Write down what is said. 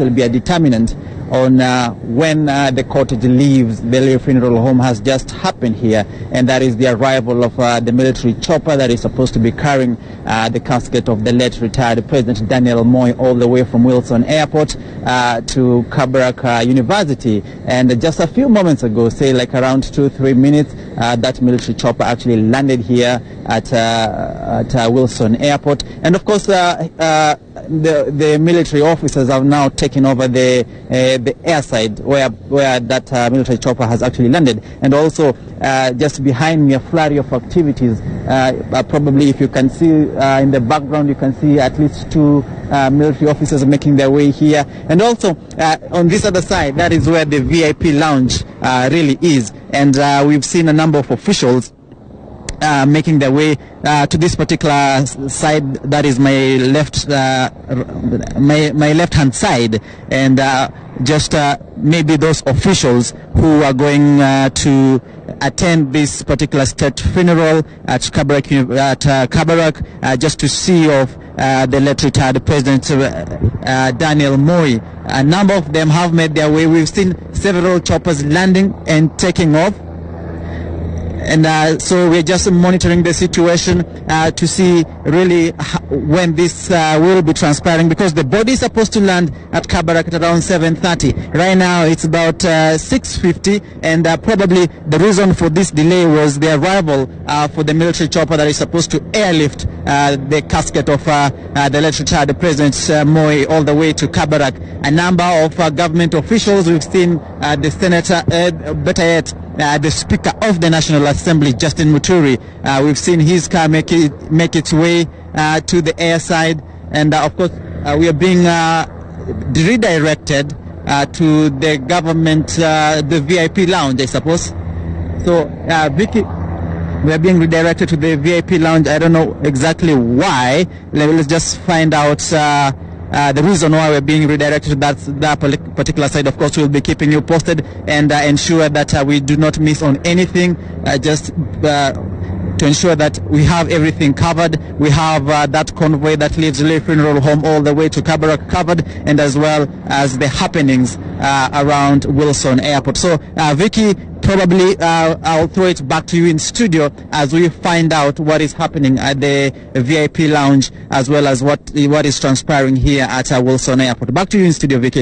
actually be a determinant on uh, when uh, the cottage leaves the Funeral Home has just happened here, and that is the arrival of uh, the military chopper that is supposed to be carrying uh, the casket of the late retired President Daniel Moi all the way from Wilson Airport uh, to Kabarak uh, University. And just a few moments ago, say like around two, three minutes, that military chopper actually landed here at, at Wilson Airport. And of course, the, the military officers have now taken over the, uh, the airside where, where that uh, military chopper has actually landed. And also, uh, just behind me, a flurry of activities. Uh, probably, if you can see in the background, you can see at least two military officers making their way here. And also, on this other side, that is where the VIP lounge really is. And we've seen a number of officials uh, making their way uh, to this particular side that is my left uh, my, my left hand side and uh, just uh, maybe those officials who are going uh, to attend this particular state funeral at Kabarak, at Kabarak just to see of the late retired president Daniel Moi. A number of them have made their way. We've seen several choppers landing and taking off and uh, so we're just monitoring the situation uh, to see really when this uh, will be transpiring because the body is supposed to land at Kabarak at around 7.30. Right now it's about uh, 6.50 and uh, probably the reason for this delay was the arrival uh, for the military chopper that is supposed to airlift the casket of the late retired President Moi all the way to Kabarak. A number of government officials, we've seen the senator, better yet, uh, the Speaker of the National Assembly, Justin Muturi. Uh, we've seen his car make it make its way uh, to the airside, and uh, of course uh, we are being uh, redirected to the government, the VIP lounge, I suppose. So, Vicky, we are being redirected to the VIP lounge. I don't know exactly why. Let- Let's just find out. Uh, the reason why we're being redirected to that, that particular side, of course, we'll be keeping you posted and uh, ensure that uh, we do not miss on anything. Uh, just uh, to ensure that we have everything covered. We have uh, that convoy that leaves Lee Funeral Home all the way to Kabarak covered, and as well as the happenings uh, around Wilson Airport. So, uh, Vicky, probably uh, I'll throw it back to you in studio as we find out what is happening at the VIP lounge, as well as what what is transpiring here at uh, Wilson Airport. Back to you in studio, Vicky.